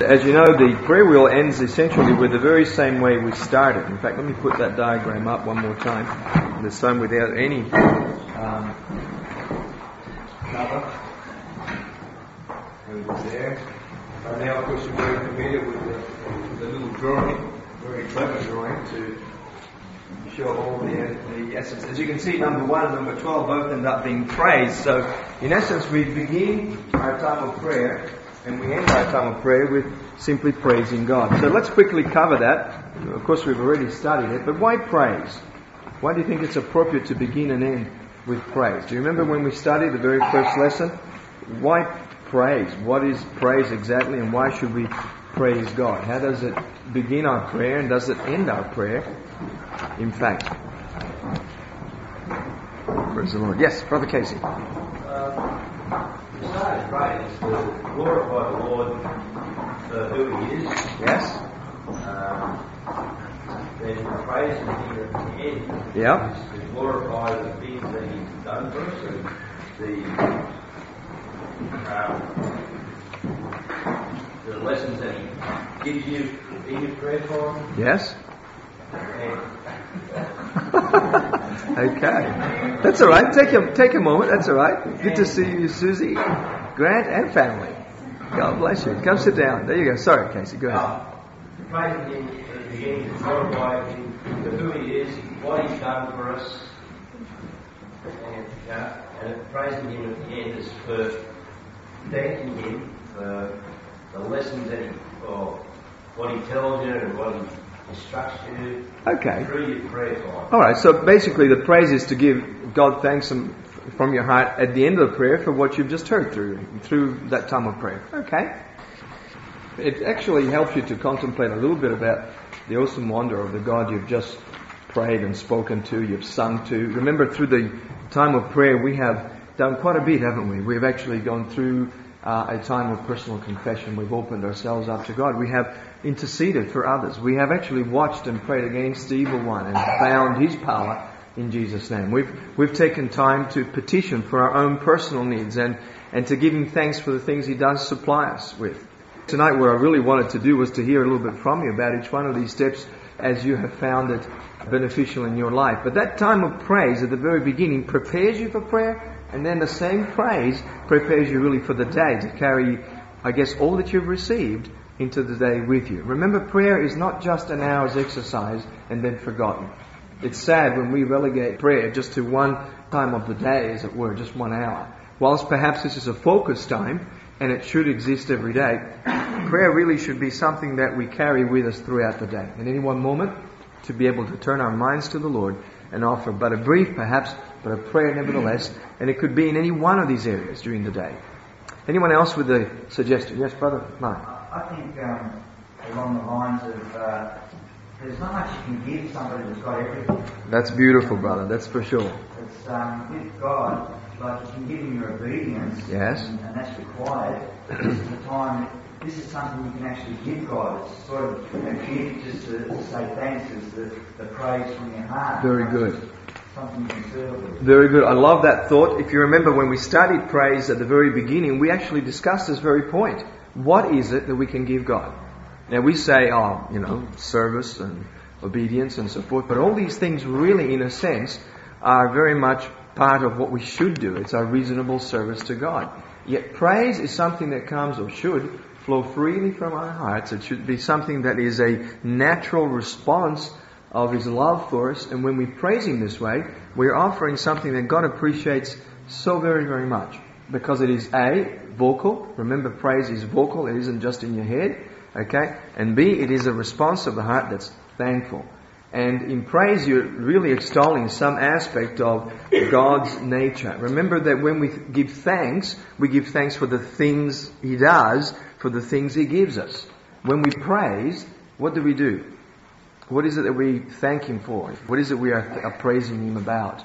As you know, the prayer wheel ends essentially with the very same way we started. In fact, let me put that diagram up one more time. The same without any um, cover. Over there. And now, of course, you're very familiar with the, the little drawing, very clever drawing to show all the, the essence. As you can see, number one and number 12 both end up being praise. So, in essence, we begin our time of prayer and we end our time of prayer with simply praising God. So let's quickly cover that. Of course, we've already studied it, but why praise? Why do you think it's appropriate to begin and end with praise? Do you remember when we studied the very first lesson? Why praise? What is praise exactly, and why should we praise God? How does it begin our prayer, and does it end our prayer? In fact, praise the Lord. Yes, Brother Casey. Uh, started praise to glorify the Lord for who He is. Yes. Um, then praise Him at the end. Yeah. To glorify the things that He's done for us and the um, the lessons that He gives you in your prayer time. Yes. And Okay. That's all right. Take a, take a moment. That's all right. Good to see you, Susie, Grant, and family. God bless you. Come sit down. There you go. Sorry, Casey. Go ahead. Him at the end, to glorify Him who He is, what He's done for us. And, uh, and praising Him at the end is for thanking Him for the lessons that He, or what He tells you and what He Okay. through your prayer time. All right. So basically, the praise is to give God thanks from- from your heart at the end of the prayer for what you've just heard through through that time of prayer. Okay. It actually helps you to contemplate a little bit about the awesome wonder of the God you've just prayed and spoken to, you've sung to. Remember, through the time of prayer, we have done quite a bit, haven't we? We've actually gone through uh, a time of personal confession. We've opened ourselves up to God. We have interceded for others. We have actually watched and prayed against the evil one and bound his power in Jesus' name. We've, we've taken time to petition for our own personal needs and, and to give him thanks for the things he does supply us with. Tonight, what I really wanted to do was to hear a little bit from you about each one of these steps as you have found it beneficial in your life. But that time of praise at the very beginning prepares you for prayer, and then the same praise prepares you really for the day to carry, I guess, all that you've received into the day with you. Remember, prayer is not just an hour's exercise and then forgotten. It's sad when we relegate prayer just to one time of the day, as it were, just one hour. Whilst perhaps this is a focus time, and it should exist every day, prayer really should be something that we carry with us throughout the day. In any one moment, to be able to turn our minds to the Lord and offer but a brief, perhaps, but a prayer nevertheless, and it could be in any one of these areas during the day. Anyone else with a suggestion? Yes, brother? Mark. I think um, along the lines of uh, there's not much you can give somebody that's got everything. That's beautiful, brother. That's for sure. It's um, with God, like you can give Him your obedience, Yes. and, and that's required. This is the time. This is something you can actually give God. It's sort of a gift just to, to say thanks, is the, the praise from your heart. Very good. Very good. I love that thought. If you remember when we studied praise at the very beginning, we actually discussed this very point. What is it that we can give God? Now we say, oh, you know, service and obedience and so forth, but all these things really, in a sense, are very much part of what we should do. It's our reasonable service to God. Yet praise is something that comes or should flow freely from our hearts. It should be something that is a natural response of His love for us. And when we praise Him this way, we're offering something that God appreciates so very, very much. Because it is A, vocal. Remember, praise is vocal. It isn't just in your head. Okay? And B, it is a response of the heart that's thankful. And in praise, you're really extolling some aspect of God's nature. Remember that when we give thanks, we give thanks for the things He does, for the things He gives us. When we praise, what do we do? What is it that we thank Him for? What is it we are, are praising Him about?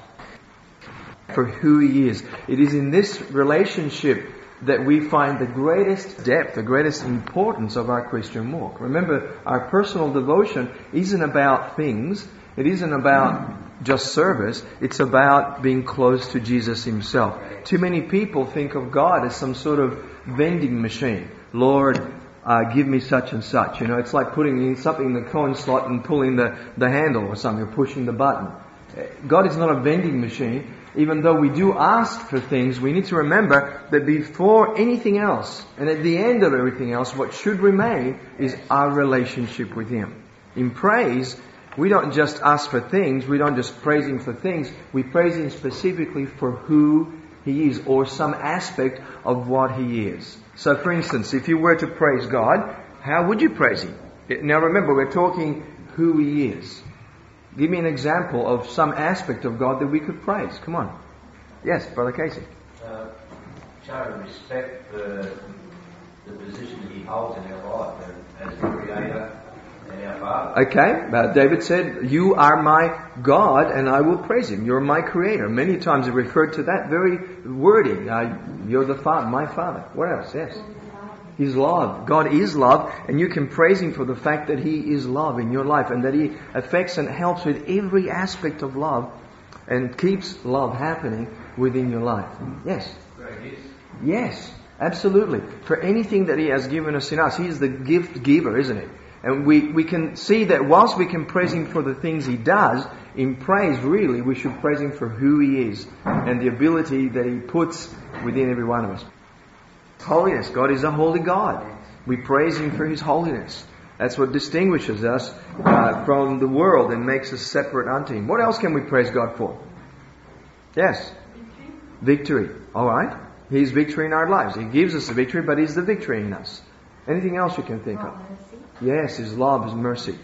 For who He is. It is in this relationship that we find the greatest depth, the greatest importance of our Christian walk. Remember, our personal devotion isn't about things, it isn't about just service, it's about being close to Jesus Himself. Too many people think of God as some sort of vending machine. Lord, uh, give me such and such. You know, it's like putting in something in the coin slot and pulling the, the handle or something, or pushing the button. God is not a vending machine. Even though we do ask for things, we need to remember that before anything else, and at the end of everything else, what should remain is our relationship with Him. In praise, we don't just ask for things, we don't just praise Him for things, we praise Him specifically for who He is, or some aspect of what He is. So for instance, if you were to praise God, how would you praise Him? Now remember, we're talking who He is. Give me an example of some aspect of God that we could praise. Come on. Yes, Brother Casey. Uh, show respect for the position He holds in our life as the Creator. Okay, uh, David said, You are my God and I will praise Him. You're my Creator. Many times he referred to that very wording. Uh, you're the Father, my Father. What else? Yes. He's love. God is love, and you can praise Him for the fact that He is love in your life and that He affects and helps with every aspect of love and keeps love happening within your life. Yes? Yes, absolutely. For anything that He has given us in us, He is the gift giver, isn't it? And we, we can see that whilst we can praise Him for the things He does, in praise, really, we should praise Him for who He is and the ability that He puts within every one of us. Holiness. God is a holy God. We praise Him for His holiness. That's what distinguishes us uh, from the world and makes us separate unto Him. What else can we praise God for? Yes. Victory. All right. He's victory in our lives. He gives us the victory, but He's the victory in us. Anything else you can think of? Yes, His love, His mercy.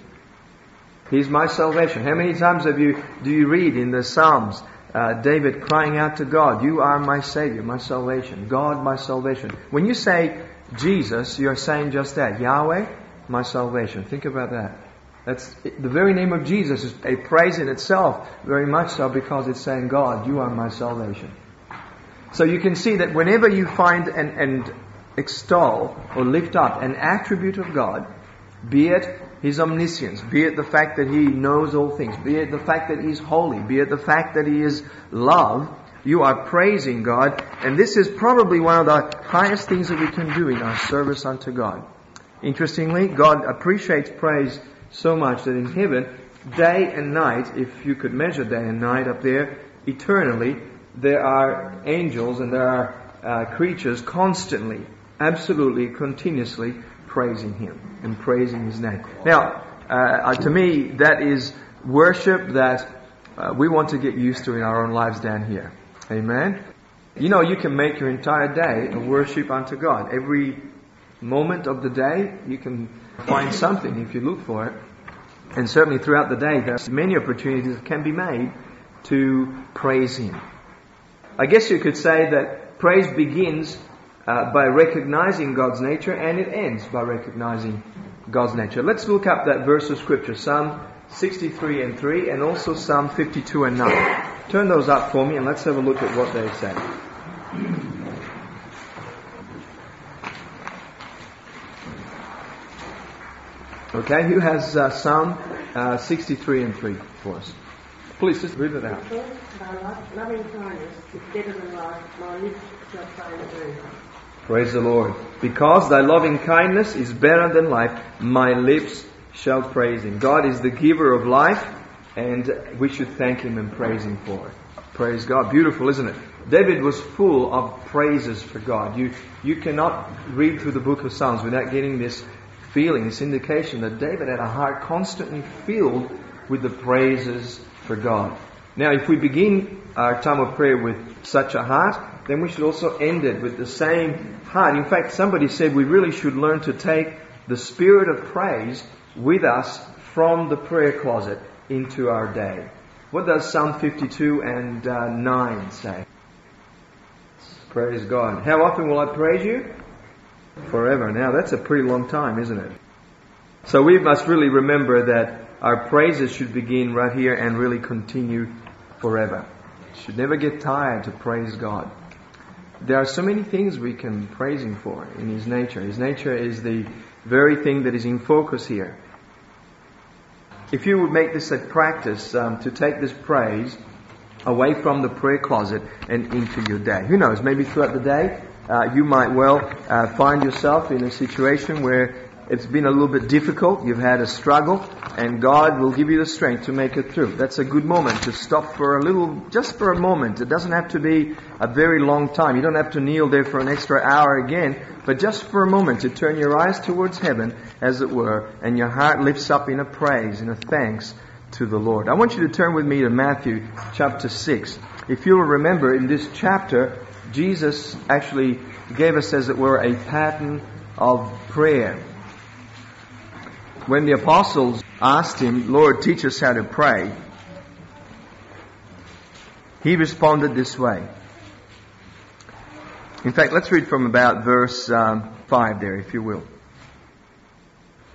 He's my salvation. How many times have you do you read in the Psalms uh, David crying out to God, You are my Savior, my salvation. God, my salvation. When you say Jesus, you're saying just that. Yahweh, my salvation. Think about that. That's the very name of Jesus is a praise in itself, very much so because it's saying, God, you are my salvation. So you can see that whenever you find and, and extol or lift up an attribute of God, be it his omniscience, be it the fact that he knows all things, be it the fact that he's holy, be it the fact that he is love, you are praising God, and this is probably one of the highest things that we can do in our service unto God. Interestingly, God appreciates praise so much that in heaven, day and night, if you could measure day and night up there, eternally, there are angels and there are uh, creatures constantly, absolutely, continuously praising Him and praising His name. Now, uh, to me, that is worship that uh, we want to get used to in our own lives down here. Amen. You know, you can make your entire day a worship unto God. Every moment of the day, you can find something if you look for it. And certainly throughout the day, there's many opportunities that can be made to praise Him. I guess you could say that praise begins uh, by recognizing God's nature and it ends by recognizing God's nature. Let's look up that verse of scripture, Psalm 63 and 3 and also Psalm 52 and 9. Turn those up for me and let's have a look at what they say. Okay, who has uh, Psalm uh, 63 and 3 for us? Please just read it out. loving kindness is better than life, my lips shall Praise the Lord. Because thy loving kindness is better than life, my lips shall praise him. God is the giver of life, and we should thank him and praise him for it. Praise God. Beautiful, isn't it? David was full of praises for God. You, you cannot read through the book of Psalms without getting this feeling, this indication that David had a heart constantly filled with the praises for God. Now, if we begin our time of prayer with such a heart, then we should also end it with the same heart. In fact, somebody said we really should learn to take the spirit of praise with us from the prayer closet into our day. What does Psalm 52 and uh, 9 say? Praise God. How often will I praise you? Forever. Now, that's a pretty long time, isn't it? So we must really remember that our praises should begin right here and really continue forever. Should never get tired to praise God. There are so many things we can praise Him for in His nature. His nature is the very thing that is in focus here. If you would make this a practice um, to take this praise away from the prayer closet and into your day. Who knows, maybe throughout the day, uh, you might well uh, find yourself in a situation where it's been a little bit difficult, you've had a struggle, and God will give you the strength to make it through. That's a good moment to stop for a little, just for a moment. It doesn't have to be a very long time. You don't have to kneel there for an extra hour again, but just for a moment to turn your eyes towards heaven, as it were, and your heart lifts up in a praise, in a thanks to the Lord. I want you to turn with me to Matthew chapter 6. If you'll remember, in this chapter, Jesus actually gave us, as it were, a pattern of prayer. When the apostles asked him, Lord, teach us how to pray, he responded this way. In fact, let's read from about verse um, 5 there, if you will.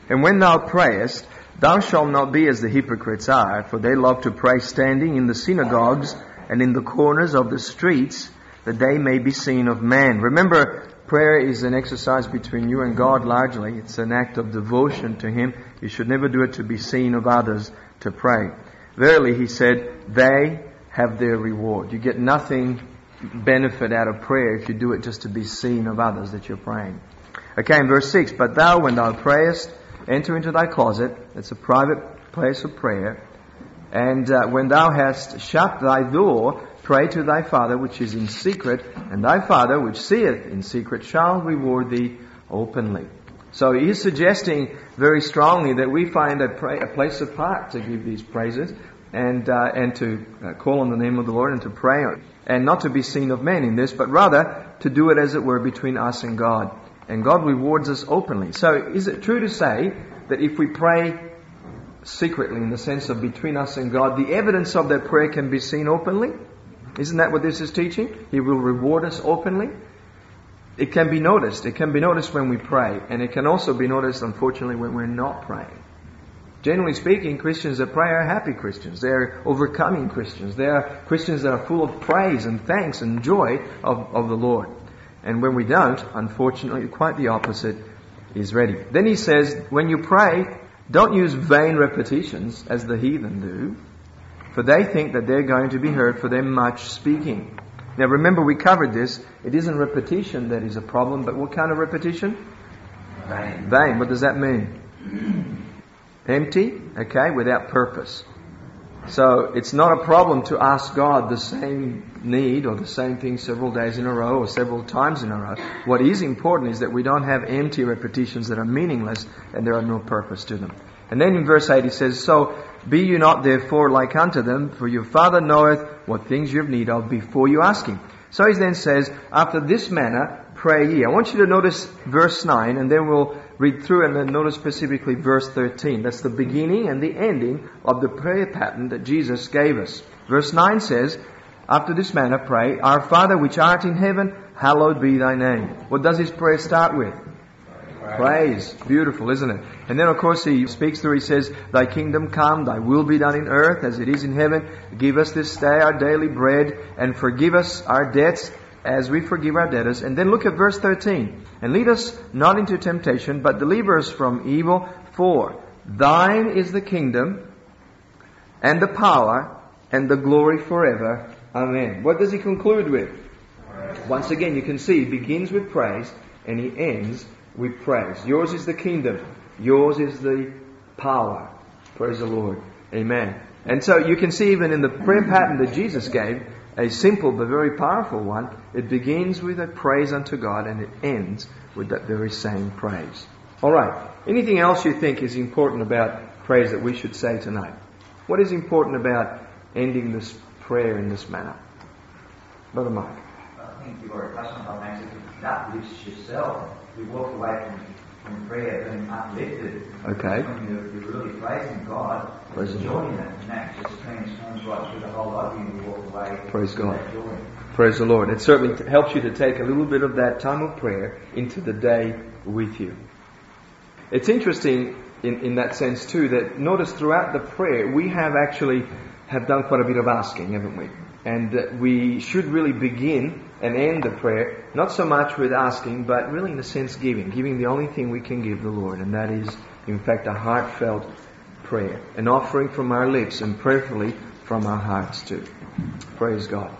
And when thou prayest, thou shalt not be as the hypocrites are, for they love to pray standing in the synagogues and in the corners of the streets, that they may be seen of men. Remember, Prayer is an exercise between you and God largely. It's an act of devotion to Him. You should never do it to be seen of others to pray. Verily, He said, they have their reward. You get nothing benefit out of prayer if you do it just to be seen of others that you're praying. Okay, in verse 6, But thou, when thou prayest, enter into thy closet. It's a private place of prayer. And uh, when thou hast shut thy door, Pray to thy Father which is in secret, and thy Father which seeth in secret shall reward thee openly. So he is suggesting very strongly that we find a, pray, a place apart to give these praises and, uh, and to uh, call on the name of the Lord and to pray, and not to be seen of men in this, but rather to do it as it were between us and God. And God rewards us openly. So is it true to say that if we pray secretly in the sense of between us and God, the evidence of that prayer can be seen openly? Isn't that what this is teaching? He will reward us openly. It can be noticed. It can be noticed when we pray, and it can also be noticed, unfortunately, when we're not praying. Generally speaking, Christians that pray are happy Christians. They're overcoming Christians. They are Christians that are full of praise and thanks and joy of, of the Lord. And when we don't, unfortunately, quite the opposite is ready. Then he says, when you pray, don't use vain repetitions as the heathen do for they think that they're going to be heard for their much speaking. Now remember, we covered this. It isn't repetition that is a problem, but what kind of repetition? Vain. Vain. What does that mean? Empty, okay, without purpose. So it's not a problem to ask God the same need or the same thing several days in a row or several times in a row. What is important is that we don't have empty repetitions that are meaningless and there are no purpose to them. And then in verse 8 he says, So be you not therefore like unto them, for your Father knoweth what things you have need of before you ask Him. So he then says, After this manner pray ye. I want you to notice verse 9, and then we'll read through and then notice specifically verse 13. That's the beginning and the ending of the prayer pattern that Jesus gave us. Verse 9 says, After this manner pray, Our Father which art in heaven, hallowed be thy name. What does his prayer start with? Praise. Beautiful, isn't it? And then, of course, he speaks through, he says, Thy kingdom come, thy will be done in earth as it is in heaven. Give us this day our daily bread, and forgive us our debts as we forgive our debtors. And then look at verse 13. And lead us not into temptation, but deliver us from evil. For thine is the kingdom, and the power, and the glory forever. Amen. What does he conclude with? Once again, you can see he begins with praise, and he ends with praise. Yours is the kingdom. Yours is the power. Praise the Lord. Amen. And so you can see even in the prayer pattern that Jesus gave, a simple but very powerful one, it begins with a praise unto God and it ends with that very same praise. Alright. Anything else you think is important about praise that we should say tonight? What is important about ending this prayer in this manner? Brother Mike. Think you've already touched on that, that lifts yourself you walk away from, from prayer being uplifted. Okay. When you're, you're really praising God, Praise enjoying it, and that just transforms right through the whole life and you walk away. Praise God. that joy. Praise the Lord. It certainly t- helps you to take a little bit of that time of prayer into the day with you. It's interesting in, in that sense too that notice throughout the prayer we have actually have done quite a bit of asking, haven't we? And that we should really begin and end the prayer not so much with asking, but really in a sense giving, giving the only thing we can give the Lord, and that is in fact a heartfelt prayer, an offering from our lips and prayerfully from our hearts too. Praise God.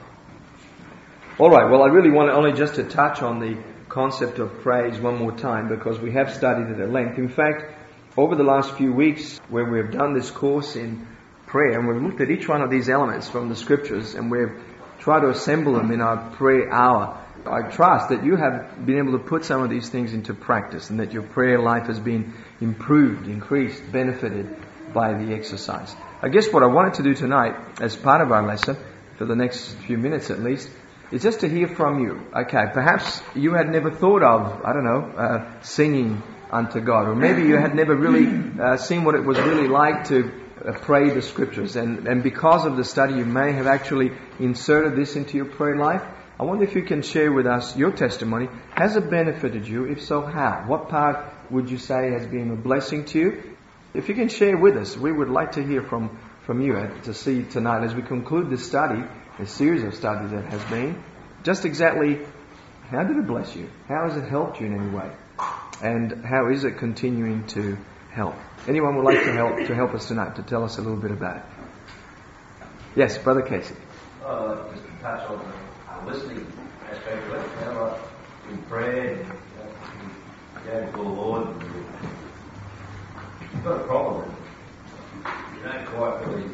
All right, well, I really want only just to touch on the concept of praise one more time because we have studied it at length. In fact, over the last few weeks, where we've done this course in prayer and we've looked at each one of these elements from the scriptures and we've tried to assemble them in our prayer hour, I trust that you have been able to put some of these things into practice and that your prayer life has been improved, increased, benefited by the exercise. I guess what I wanted to do tonight, as part of our lesson, for the next few minutes at least, is just to hear from you. Okay, perhaps you had never thought of, I don't know, uh, singing unto God, or maybe you had never really uh, seen what it was really like to pray the scriptures, and, and because of the study, you may have actually inserted this into your prayer life. I wonder if you can share with us your testimony. Has it benefited you? If so, how? What part would you say has been a blessing to you? If you can share with us, we would like to hear from, from you uh, to see tonight as we conclude this study, this series of studies that has been, just exactly how did it bless you? How has it helped you in any way? And how is it continuing to help? Anyone would like to help to help us tonight to tell us a little bit about it? Yes, Brother Casey. Uh, just to touch on the uh, listening aspect of it, like in prayer, and, you know, go before the Lord, you've got a problem. You don't quite really, you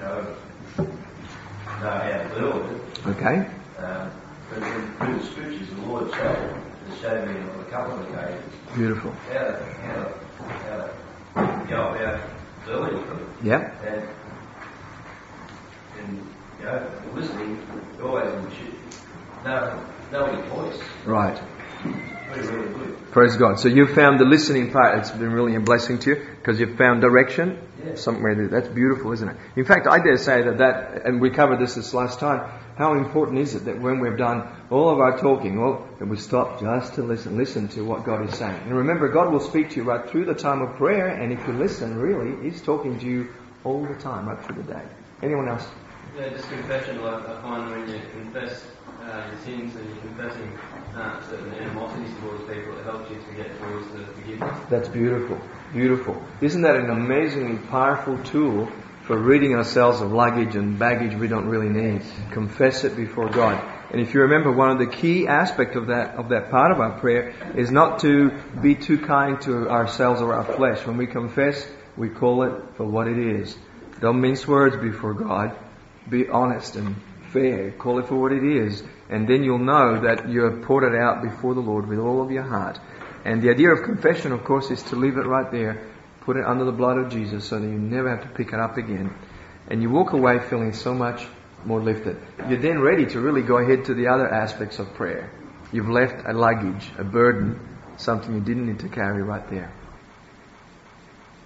know, know how to deal with it. Okay. Um, but then through the scriptures, the Lord showed, has showed me on a couple of occasions Beautiful. how to, how to, how to go about dealing with it. Yeah. And, and you know, listening, you always should know, know your voice. Right. Really, really good. Praise God. So you've found the listening part. It's been really a blessing to you because you've found direction Yeah. somewhere. There. That's beautiful, isn't it? In fact, I dare say that that, and we covered this this last time. How important is it that when we've done all of our talking, well, that we stop just to listen, listen to what God is saying. And remember, God will speak to you right through the time of prayer, and if you listen, really, He's talking to you all the time, right through the day. Anyone else? Yeah, just confession. Like I find when you confess uh, your sins and you're confessing uh, certain animosities towards people, it helps you to get towards the forgiveness. That's beautiful. Beautiful. Isn't that an amazingly powerful tool for ridding ourselves of luggage and baggage we don't really need? Confess it before God. And if you remember, one of the key aspects of that, of that part of our prayer is not to be too kind to ourselves or our flesh. When we confess, we call it for what it is. Don't mince words before God. Be honest and fair. Call it for what it is. And then you'll know that you have poured it out before the Lord with all of your heart. And the idea of confession, of course, is to leave it right there, put it under the blood of Jesus so that you never have to pick it up again. And you walk away feeling so much more lifted. You're then ready to really go ahead to the other aspects of prayer. You've left a luggage, a burden, something you didn't need to carry right there.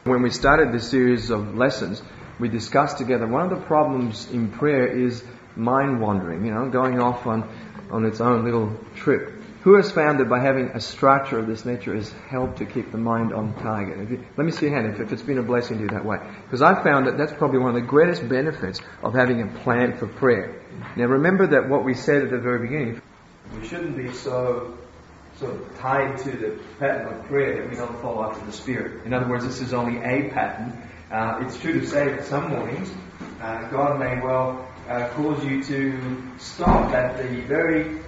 When we started this series of lessons, we discussed together one of the problems in prayer is mind wandering, you know, going off on, on its own little trip. Who has found that by having a structure of this nature has helped to keep the mind on target? You, let me see your hand if, if it's been a blessing to you that way. Because I found that that's probably one of the greatest benefits of having a plan for prayer. Now remember that what we said at the very beginning, we shouldn't be so sort of tied to the pattern of prayer that we don't follow after the Spirit. In other words, this is only a pattern. Uh, it's true to say that some mornings uh, God may well uh, cause you to stop at the very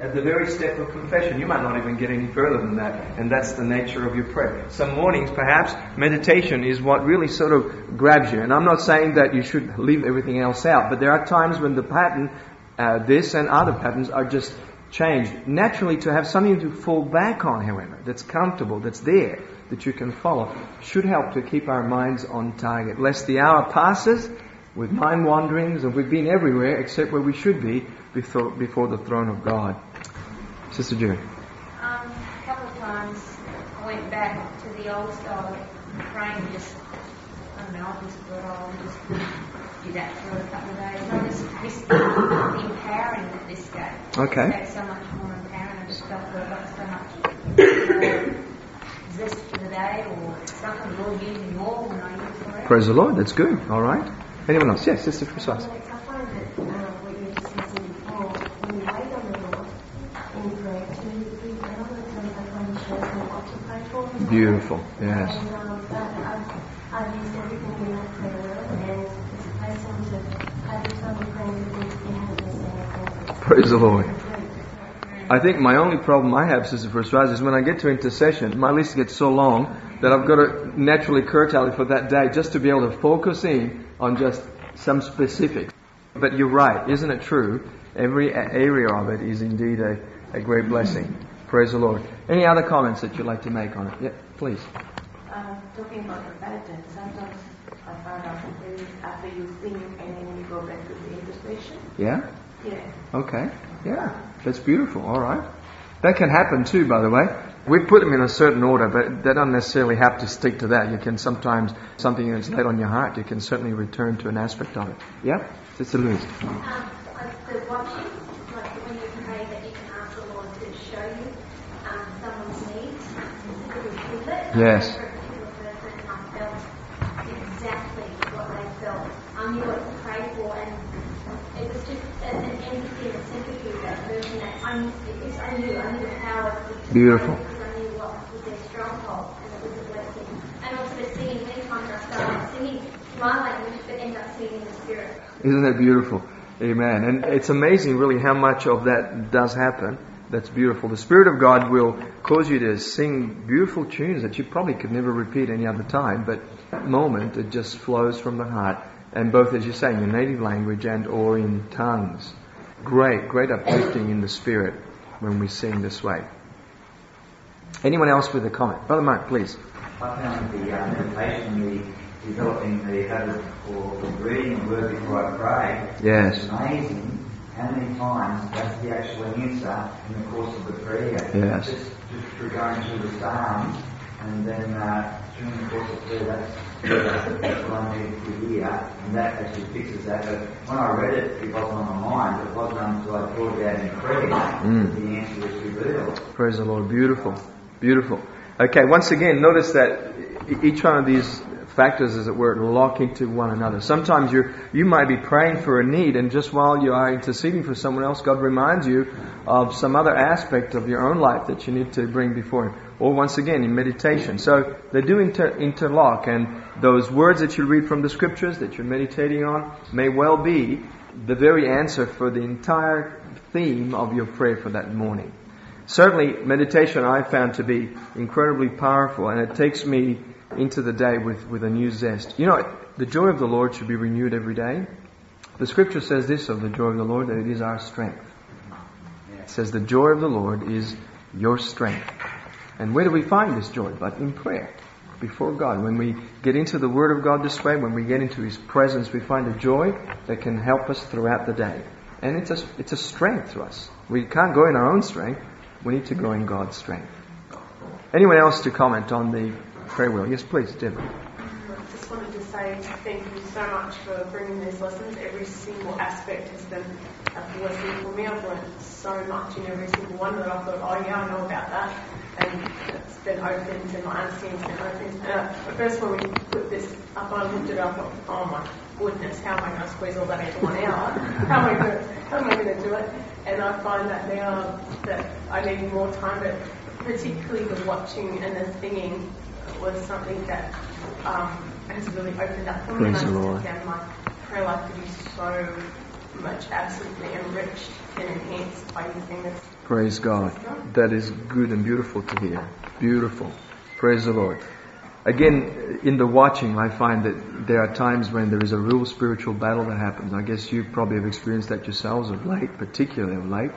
at the very step of confession. You might not even get any further than that, and that's the nature of your prayer. Some mornings, perhaps, meditation is what really sort of grabs you. And I'm not saying that you should leave everything else out, but there are times when the pattern, uh, this and other patterns, are just changed. Naturally, to have something to fall back on, however, that's comfortable, that's there, that you can follow, should help to keep our minds on target. Lest the hour passes with mind wanderings, and we've been everywhere except where we should be before, before the throne of God. Sister Jerry. Um, a couple of times I went back to the old style of praying just, I don't know, I just thought, oh, I'll just do that for a couple of days. I just missed the, empowering that this gave. Okay. It so much more empowering. I just felt that I got so much more zest for the day or something the Lord using more when I use for it. Praise the Lord. That's good. All right. Anyone else? Yes, Sister Precise. I find that uh, what you were discussing before, when you wait on the Lord in prayer, to be a lot of the times I find it shows me what to pray for. Beautiful. Yes. And um, I've, I've used everything in that prayer and it's a place on to every time we're praying, we we have to say thank you. Praise the Lord. I think my only problem I have, Sister First Rise, is when I get to intercession, my list gets so long that I've got to naturally curtail it for that day just to be able to focus in on just some specifics. But you're right, isn't it true? Every area of it is indeed a, a great blessing. Praise the Lord. Any other comments that you'd like to make on it? Yeah, please. Uh, talking about repentance, sometimes I find out that after you sing and then you go back to the intercession. Yeah? Yeah. Okay. Yeah. That's beautiful. All right. That can happen too, by the way. We put them in a certain order, but they don't necessarily have to stick to that. You can sometimes, something that's laid on your heart, you can certainly return to an aspect of it. Yeah? Sister Louise. Um, like the watching, like when you pray that you can ask the Lord to show you um, someone's needs, specifically with it. Yes. For a particular person, I felt exactly what they felt. I knew what to pray for, and it was just an, an empathy and a sympathy with that person that I, it's, I knew, I knew the power to Beautiful. pray because I knew what was their stronghold, and it was a blessing. And also the singing, many times I started singing my language, but end up singing in the spirit. Isn't that beautiful? Amen. And it's amazing, really, how much of that does happen. That's beautiful. The Spirit of God will cause you to sing beautiful tunes that you probably could never repeat any other time, but that moment it just flows from the heart, and both, as you say, in your native language and or in tongues. Great, great uplifting in the Spirit when we sing this way. Anyone else with a comment? Brother Mark, please. I found the uh, meditation, the developing the habit reading word before I pray. Yes. It's amazing how many times that's the actual answer in the course of the prayer. Yes. Just, just through going through the Psalms, and then uh, during the course of prayer, that's, what I needed to hear, and that actually fixes that. But when I read it, it wasn't on my mind. It wasn't until I thought about it in prayer Mm. that the answer was revealed. Praise the Lord. Beautiful. Beautiful. Okay, once again, notice that each one of these factors, as it were, lock into one another. Sometimes you you might be praying for a need, and just while you are interceding for someone else, God reminds you of some other aspect of your own life that you need to bring before Him. Or once again, in meditation. So they do inter- interlock, and those words that you read from the scriptures that you're meditating on may well be the very answer for the entire theme of your prayer for that morning. Certainly, meditation I found to be incredibly powerful, and it takes me into the day with, with a new zest. You know, the joy of the Lord should be renewed every day. The scripture says this of the joy of the Lord, that it is our strength. It says the joy of the Lord is your strength. And where do we find this joy? But in prayer, before God. When we get into the Word of God this way, when we get into His presence, we find a joy that can help us throughout the day. And it's a, it's a strength to us. We can't go in our own strength. We need to go in God's strength. Anyone else to comment on the prayer wheel? Yes, please, Deborah. Um, I just wanted to say thank you so much for bringing these lessons. Every single aspect has been a blessing for me. I've learned so much in every single one that I thought, oh yeah, I know about that. And it's been opened and my understanding's been opened. And uh, at first when we put this up, I looked it, I thought, oh, oh my goodness, how am I going to squeeze all that into one hour? How am I going to, how am I going to do it? And I find that now that I need more time, but particularly the watching and the singing was something that um, has really opened up for me. Praise and I Lord. found my prayer life to be so much absolutely enriched and enhanced by using this. Praise God. That is good and beautiful to hear. Beautiful. Praise the Lord. Again, in the watching, I find that there are times when there is a real spiritual battle that happens. I guess you probably have experienced that yourselves of late, particularly of late,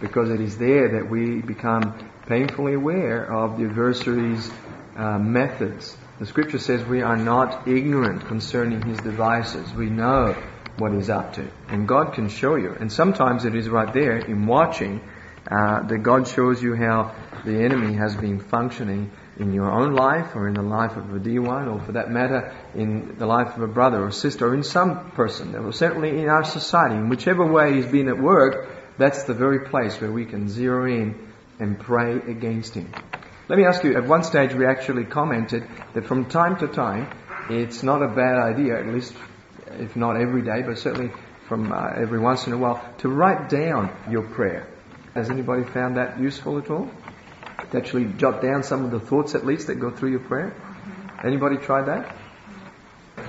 because it is there that we become painfully aware of the adversary's uh, methods. The scripture says we are not ignorant concerning his devices. We know what he's up to. And God can show you. And sometimes it is right there in watching uh, that God shows you how the enemy has been functioning in your own life or in the life of a dear one or for that matter in the life of a brother or sister or in some person or certainly in our society in whichever way he's been at work that's the very place where we can zero in and pray against him let me ask you at one stage we actually commented that from time to time it's not a bad idea at least if not every day but certainly from uh, every once in a while to write down your prayer has anybody found that useful at all to actually jot down some of the thoughts at least that go through your prayer? Anybody tried that?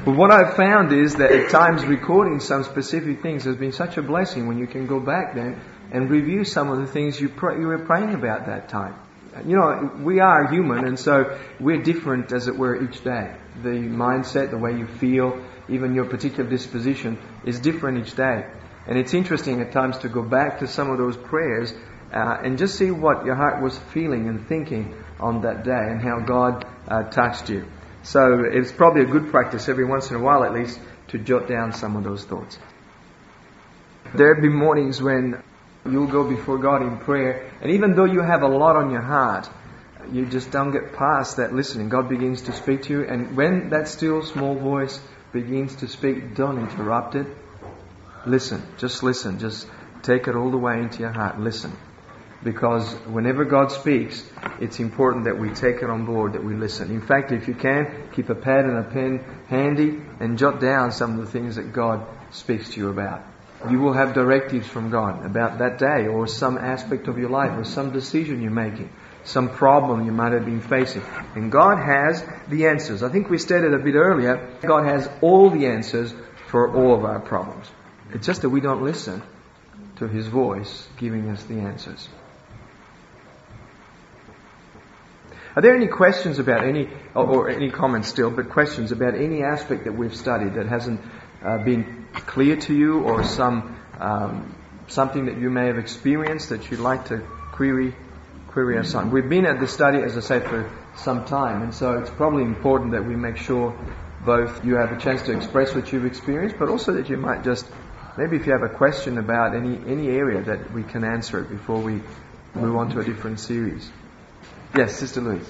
But what I've found is that at times recording some specific things has been such a blessing when you can go back then and review some of the things you, you were praying about that time. You know, we are human, and so we're different, as it were, each day. The mindset, the way you feel, even your particular disposition is different each day. And it's interesting at times to go back to some of those prayers uh, and just see what your heart was feeling and thinking on that day and how God uh, touched you. So it's probably a good practice every once in a while at least to jot down some of those thoughts. There'll be mornings when you'll go before God in prayer, and even though you have a lot on your heart, you just don't get past that listening. God begins to speak to you, and when that still small voice begins to speak, don't interrupt it. Listen. Just listen. Just take it all the way into your heart. Listen. Because whenever God speaks, it's important that we take it on board, that we listen. In fact, if you can, keep a pad and a pen handy and jot down some of the things that God speaks to you about. You will have directives from God about that day or some aspect of your life or some decision you're making, some problem you might have been facing. And God has the answers. I think we stated a bit earlier, God has all the answers for all of our problems. It's just that we don't listen to His voice giving us the answers. Are there any questions about any, or, or any comments still, but questions about any aspect that we've studied that hasn't uh, been clear to you or some, um, something that you may have experienced that you'd like to query, query us on? We've been at this study, as I say, for some time, and so it's probably important that we make sure both you have a chance to express what you've experienced, but also that you might just, maybe if you have a question about any, any area that we can answer it before we move on to a different series. Yes, Sister Louise.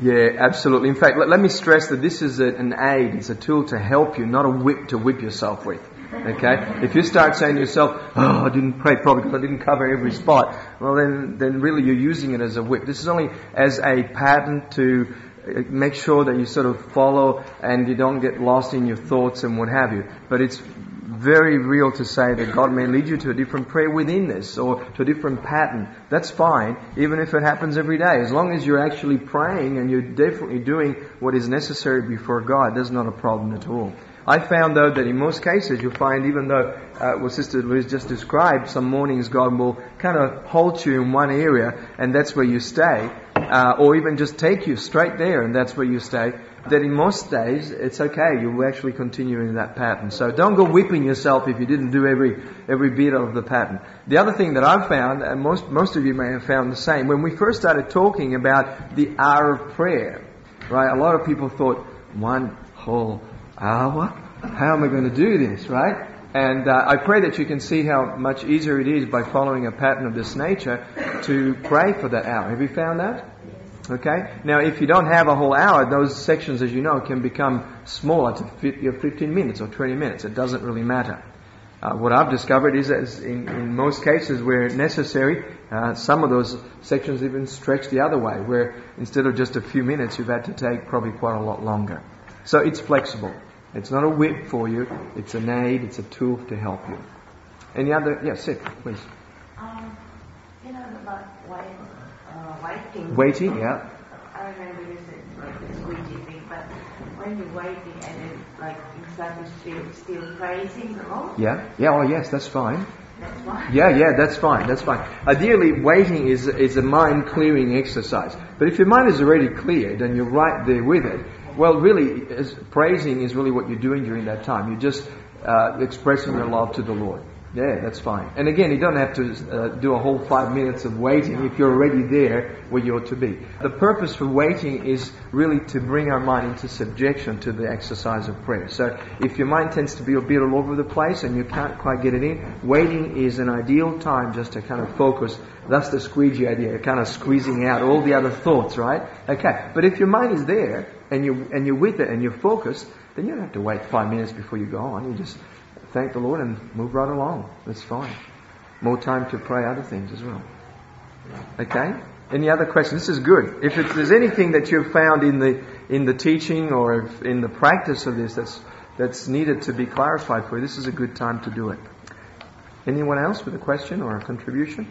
Yeah, absolutely. In fact, let, let me stress that this is a, an aid, it's a tool to help you, not a whip to whip yourself with. Okay? If you start saying to yourself, oh, I didn't pray properly because I didn't cover every spot, well then, then really you're using it as a whip. This is only as a pattern to uh, make sure that you sort of follow and you don't get lost in your thoughts and what have you. But it's very real to say that God may lead you to a different prayer within this or to a different pattern. That's fine, even if it happens every day. As long as you're actually praying and you're definitely doing what is necessary before God, there's not a problem at all. I found though that in most cases you'll find even though uh, what Sister Louise just described, some mornings God will kind of hold you in one area and that's where you stay, uh, or even just take you straight there and that's where you stay. That in most days it's okay, you will actually continue in that pattern. So don't go whipping yourself if you didn't do every every bit of the pattern. The other thing that I've found, and most most of you may have found the same, when we first started talking about the hour of prayer, right? A lot of people thought one whole hour? How am I going to do this, right? And uh, I pray that you can see how much easier it is by following a pattern of this nature to pray for that hour. Have you found that? Okay? Now, if you don't have a whole hour, those sections, as you know, can become smaller to fit your 15 minutes or 20 minutes. It doesn't really matter. Uh, what I've discovered is that in, in most cases where necessary, uh, some of those sections even stretch the other way, where instead of just a few minutes, you've had to take probably quite a lot longer. So it's flexible. It's not a whip for you. It's an aid. It's a tool to help you. Any other? Yes, sit, please. Um, you know about wait, waiting. Yeah. I remember you said like the squeegee thing, but when you're waiting and then like inside you still still praising the Lord, Yeah? Yeah, oh yes, that's fine. that's why. Yeah, yeah, that's fine, that's fine. Ideally, waiting is, is a mind clearing exercise. But if your mind is already cleared and you're right there with it, well, really, is, praising is really what you're doing during that time. You're just uh, expressing your love to the Lord. Yeah, that's fine. And again, you don't have to uh, do a whole five minutes of waiting if you're already there where you ought to be. The purpose for waiting is really to bring our mind into subjection to the exercise of prayer. So if your mind tends to be a bit all over the place and you can't quite get it in, waiting is an ideal time just to kind of focus. That's the squeegee idea, kind of squeezing out all the other thoughts, right? Okay. But if your mind is there and you and you're with it and you're focused, then you don't have to wait five minutes before you go on. You just thank the Lord and move right along. That's fine. more time to pray other things as well. Okay? Any other questions? This is good. If there's anything that you've found in the in the teaching or in the practice of this that's that's needed to be clarified for you, this is a good time to do it. Anyone else with a question or a contribution?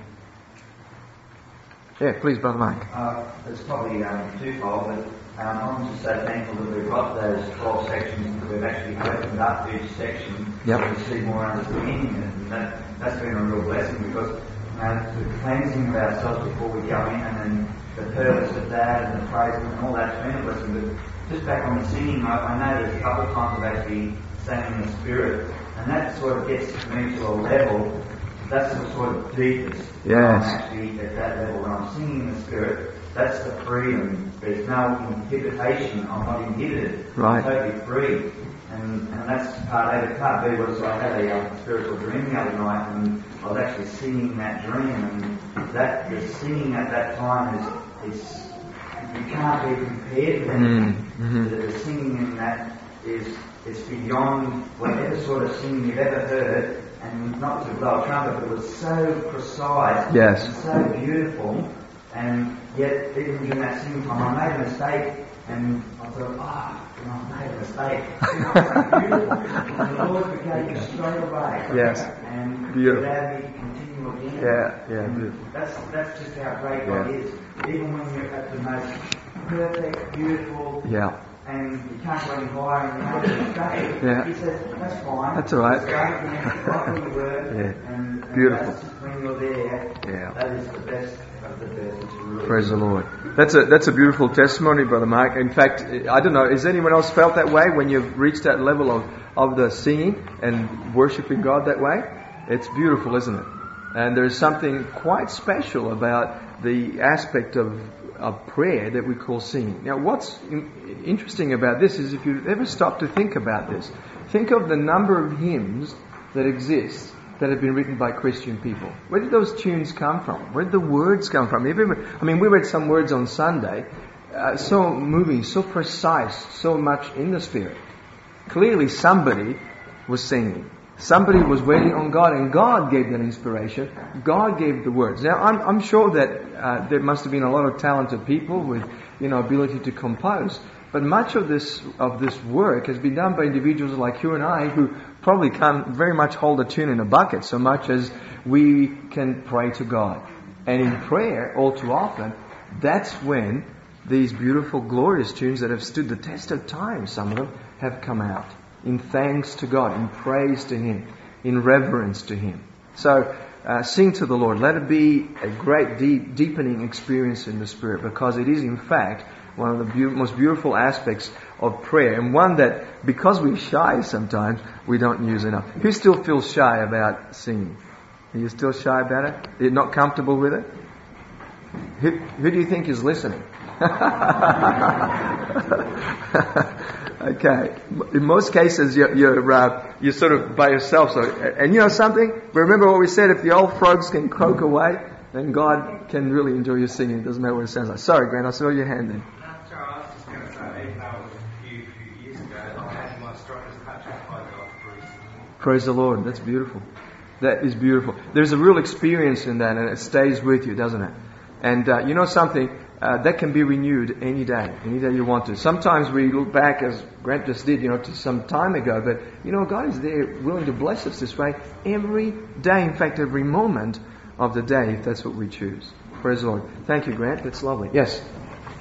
Yeah, please, Brother Mike. Uh, it's probably um, twofold, but um, I'm just so thankful that we've got those 12 sections that we've actually opened up each section Yep. to see more understanding, and that, that's been a real blessing because uh, the cleansing of ourselves before we go in, and then the purpose of that, and the praise, and all that's been a blessing. But just back on the singing, I, I know there's a couple of times I've actually sang in the Spirit, and that sort of gets me to a level that's the sort of deepest. Yes. I'm actually at that level when I'm singing in the Spirit. That's the freedom. There's no inhibition. I'm not inhibited. Right. I'm totally free. And, and that's part A. The part B was I had a um, spiritual dream the other night and I was actually singing that dream and that the singing at that time is, is you can't be compared with anything. Mm, The, the singing in that is it's beyond whatever sort of singing you've ever heard and not to blow a trumpet, but it was so precise Yes. and so beautiful and yet even during that singing time I made a mistake and I thought, ah, you know, I made a mistake. You know, it's so. And the Lord forgave me straight away. Yes. And Beautiful. allowed me to continue again. Yeah, yeah, And. That's, that's just how great God is. Even when you're at the most perfect, beautiful, Yeah. and you can't go any higher and you make a mistake. Yeah. He says, that's fine. That's all right. It's great, man. Right where you were. Yeah. And, and Beautiful. That's just when you're there. Yeah. That is the best Praise the Lord. That's a that's a beautiful testimony, Brother Mark. In fact, I don't know, has anyone else felt that way when you've reached that level of, of the singing and worshiping God that way? It's beautiful, isn't it? And there's something quite special about the aspect of, of prayer that we call singing. Now, what's in, interesting about this is if you've ever stop to think about this, think of the number of hymns that exist that have been written by Christian people. Where did those tunes come from? Where did the words come from? I mean, we read some words on Sunday, uh, so moving, so precise, so much in the Spirit. Clearly, somebody was singing. Somebody was waiting on God, and God gave that inspiration. God gave the words. Now, I'm, I'm sure that uh, there must have been a lot of talented people with, you know, ability to compose. But much of this of this work has been done by individuals like you and I, who probably can't very much hold a tune in a bucket, so much as we can pray to God. And in prayer, all too often, that's when these beautiful, glorious tunes that have stood the test of time, some of them, have come out in thanks to God, in praise to Him, in reverence to Him. So, uh, sing to the Lord. Let it be a great, deep, deepening experience in the Spirit because it is, in fact, one of the beau- most beautiful aspects of prayer and one that, because we're shy sometimes, we don't use enough. Who still feels shy about singing? Are you still shy about it? Are You're not comfortable with it? Who, who do you think is listening? okay. In most cases, you're, you're, uh, you're sort of by yourself. So, and you know something? Remember what we said? If the old frogs can croak away, then God can really enjoy your singing. It doesn't matter what it sounds like. Sorry, Grant, I saw your hand then. After I was just going to say, even though it was a few, few years ago, I had my strongest touch up by God through singing. Praise the Lord. That's beautiful. That is beautiful. There's a real experience in that, and it stays with you, doesn't it? And uh, you know something? Uh, that can be renewed any day, any day you want to. Sometimes we look back, as Grant just did, you know, to some time ago, but you know, God is there willing to bless us this way every day. In fact, every moment of the day, if that's what we choose. Praise the Lord. Thank you, Grant. That's lovely. Yes.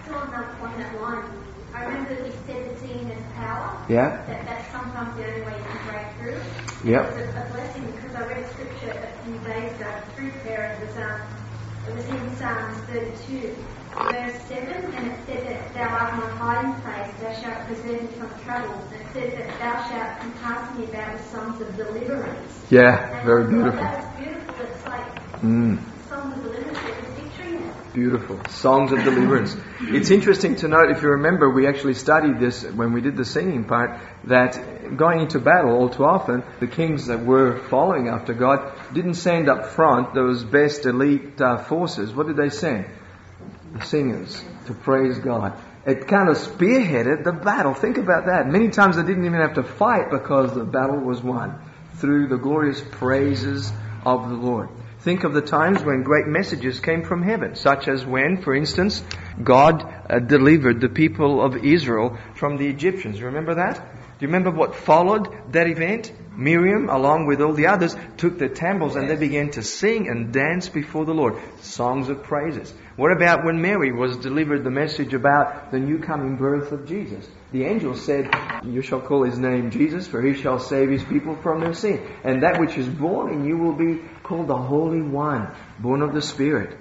Still on that, on that line, I remember that you said that seeing has power. Yeah. That that's sometimes the only way you can break through. Yep. It's a, blessing because I read scripture a few days ago through prayer. It was um, it was in Psalms 32, verse 7, and it said that thou art my hiding place, thou shalt preserve me from trouble. And it says that thou shalt compass me about with songs of deliverance. Yeah. And Very beautiful. That was beautiful. It's like Mm. songs of deliverance. There's victory in it. Beautiful. Songs of deliverance. It's interesting to note, if you remember, we actually studied this when we did the singing part, that going into battle all too often, the kings that were following after God didn't send up front those best elite uh, forces. What did they send? The singers to praise God. It kind of spearheaded the battle. Think about that. Many times they didn't even have to fight because the battle was won through the glorious praises of the Lord. Think of the times when great messages came from heaven, such as when, for instance, God uh, delivered the people of Israel from the Egyptians. You remember that? Do you remember what followed that event? Miriam, along with all the others, took their tambours and they began to sing and dance before the Lord. Songs of praises. What about when Mary was delivered the message about the new coming birth of Jesus? The angel said, You shall call his name Jesus, for he shall save his people from their sin. And that which is born in you will be called the Holy One, born of the Spirit.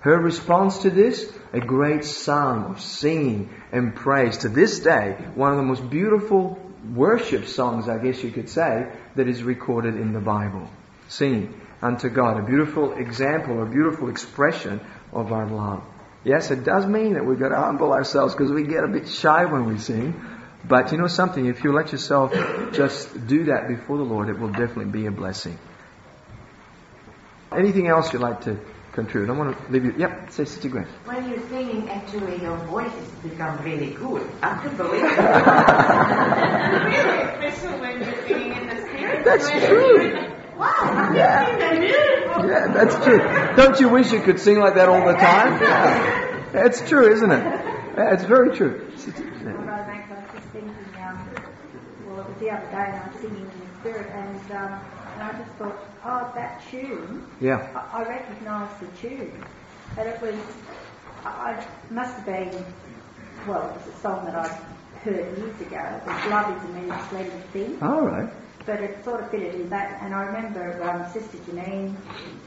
Her response to this, a great song of singing and praise. To this day, one of the most beautiful worship songs, I guess you could say, that is recorded in the Bible. Singing unto God. A beautiful example, a beautiful expression of our love. Yes, it does mean that we've got to humble ourselves because we get a bit shy when we sing. But you know something, if you let yourself just do that before the Lord, it will definitely be a blessing. Anything else you'd like to contribute? I want to leave you. Yep, say Sister Grace. When you're singing, actually your voice has become really good. Unbelievable. really, especially when you're singing in the spirit. That's true. Wow, Yeah. that's. Yeah, that's true. Don't you wish you could sing like that all the time? Yeah. It's true, isn't it? Yeah, It's very true. Sister- Well, Brother Max, I was just thinking, um, well, it was the other day I was singing in the spirit and, um, and I just thought, oh, that tune, Yeah. I, I recognised the tune. And it was, I, I must have been, well, it was a song that I heard years ago. It was Love is a Meaningless Thing. All right. But it sort of fitted in that. And I remember um, Sister Janine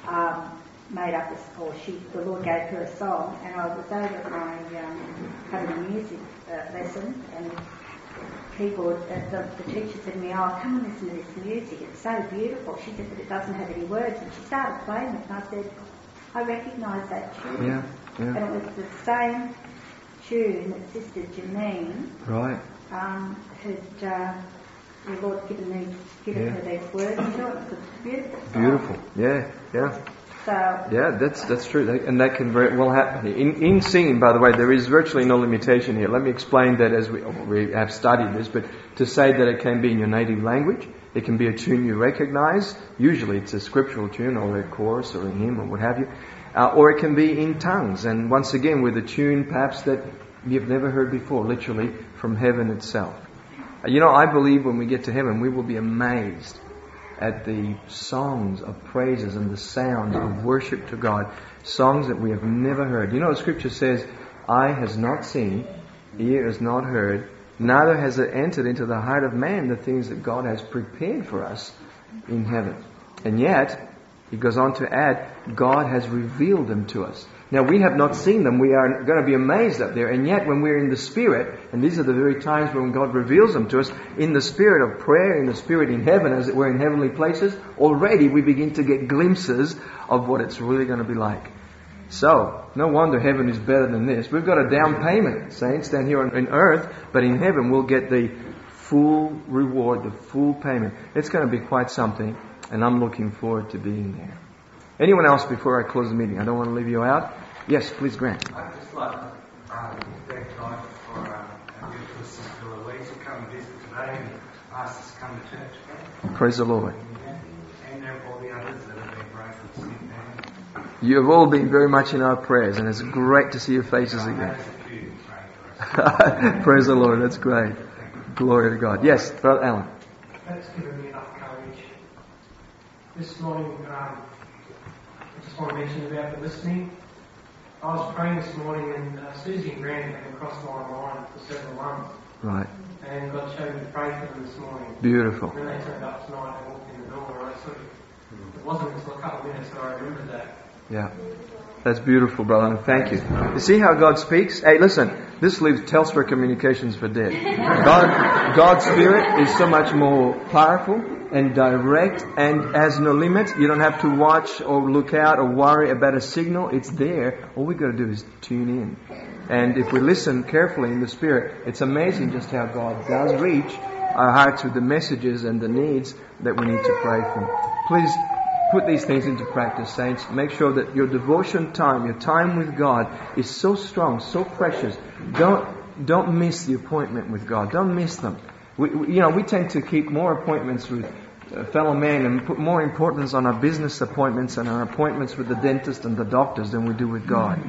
um, made up this, or she, the Lord gave her a song, and I was over at my um, having a music uh, lesson, and keyboard, uh, the, the teacher said to me, "Oh, come and listen to this music. It's so beautiful." She said, "But it doesn't have any words." And she started playing it, and I said, "I recognise that tune." Yeah, And it was the same tune that Sister Janine Right. um, had uh, the Lord given given Yeah. her these words to it. Was beautiful. Beautiful. Yeah, yeah. So Yeah, that's that's true, and that can very well happen. In in singing, by the way, there is virtually no limitation here. Let me explain that as we we have studied this, but to say that it can be in your native language, it can be a tune you recognize. Usually, it's a scriptural tune or a chorus or a hymn or what have you, uh, or it can be in tongues, and once again with a tune perhaps that you've never heard before, literally from heaven itself. Uh, You know, I believe when we get to heaven, we will be amazed at the songs of praises and the sounds of worship to God, songs that we have never heard. You know, the scripture says, Eye has not seen, ear has not heard, neither has it entered into the heart of man the things that God has prepared for us in heaven. And yet, he goes on to add, God has revealed them to us. Now we have not seen them. We are going to be amazed up there. And yet when we're in the Spirit, and these are the very times when God reveals them to us, in the Spirit of prayer, in the Spirit in heaven, as it were in heavenly places, already we begin to get glimpses of what it's really going to be like. So, no wonder heaven is better than this. We've got a down payment, saints, down here on, earth, but in heaven we'll get the full reward, the full payment. It's going to be quite something, and I'm looking forward to being there. Anyone else before I close the meeting? I don't want to leave you out. Yes, please, Grant. I'd just like to uh, thank God for uh, our beautiful sister Louise who come and visit today and asked us to come to church. Praise the Lord. And there all the others that have been praying for sick. You have all been very much in our prayers, and it's great to see your faces again. there's a few praying for us. Praise the Lord. That's great. Glory to God. Yes, Brother Alan. That's given me enough courage. This morning, um, I just want to mention about the listening. I was praying this morning and uh, Susie and Grant came across my mind for several months Right. and God showed me to pray for them this morning. Beautiful. And then they turned up tonight and walked in the door and I sort of, it wasn't until a couple of minutes that I remembered that. Yeah. That's beautiful, brother, thank you. You see how God speaks? Hey, listen, this leaves Telstra Communications for dead. God, God's Spirit is so much more powerful and direct and has no limits. You don't have to watch or look out or worry about a signal. It's there. All we got to do is tune in. And if we listen carefully in the Spirit, it's amazing just how God does reach our hearts with the messages and the needs that we need to pray for. Please put these things into practice, saints. Make sure that your devotion time, your time with God is so strong, so precious. Don't, don't miss the appointment with God. Don't miss them. We, you know, we tend to keep more appointments with uh, fellow men and put more importance on our business appointments and our appointments with the dentist and the doctors than we do with God.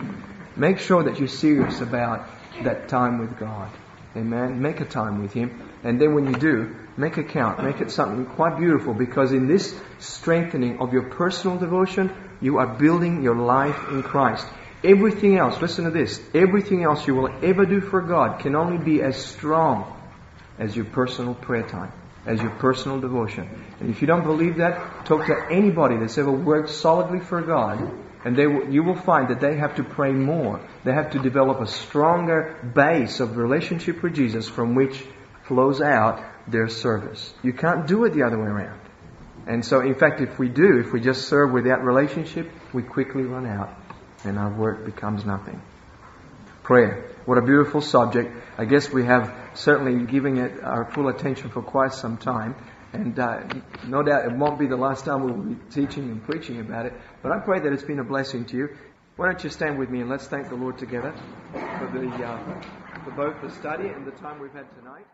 Make sure that you're serious about that time with God. Amen. Make a time with Him. And then when you do, make a count. Make it something quite beautiful because in this strengthening of your personal devotion, you are building your life in Christ. Everything else, listen to this, everything else you will ever do for God can only be as strong as your personal prayer time, as your personal devotion. And if you don't believe that, talk to anybody that's ever worked solidly for God, and they will, you will find that they have to pray more. They have to develop a stronger base of relationship with Jesus from which flows out their service. You can't do it the other way around. And so, in fact, if we do, if we just serve without relationship, we quickly run out and our work becomes nothing. Prayer. What a beautiful subject. I guess we have certainly given it our full attention for quite some time. And uh, no doubt it won't be the last time we'll be teaching and preaching about it. But I pray that it's been a blessing to you. Why don't you stand with me and let's thank the Lord together for, the, uh, for both the study and the time we've had tonight.